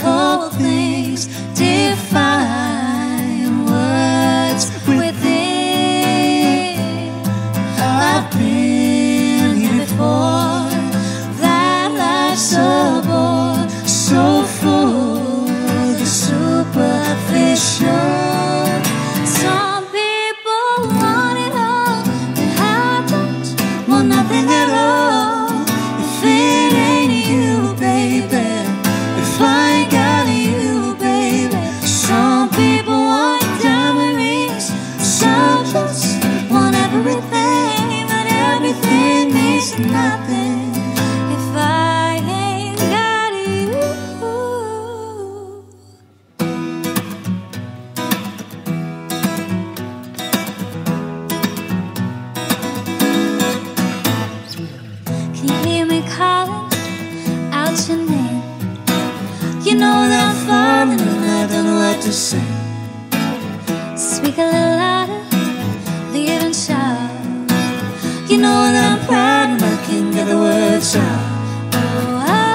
cold things define words within. I've been here before. That life's a bore, so full, the superficial. Some people want it all, nothing to say. Speak a little louder, leave and shout. You know that I'm proud and I can get the words out. Oh, I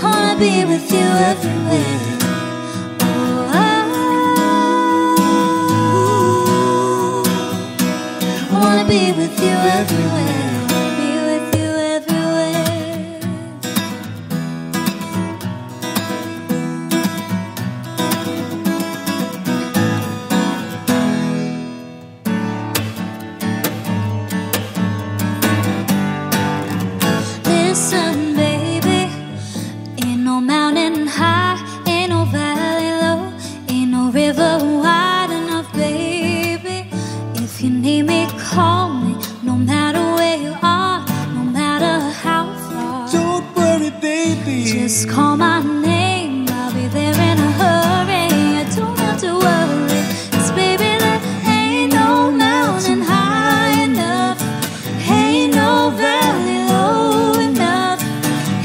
wanna be with you everywhere. My name, I'll be there in a hurry. I don't have to baby, there ain't no mountain high enough, ain't no valley low enough,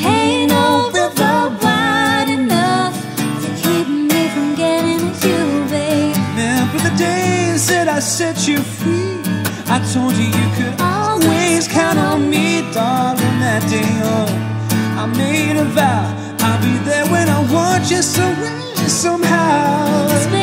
ain't no river wide enough to keep me from getting to you, babe. Remember the days that I set you free? I told you you could always count on me, darling. That day on, I made a vow be there when I want you, so somehow.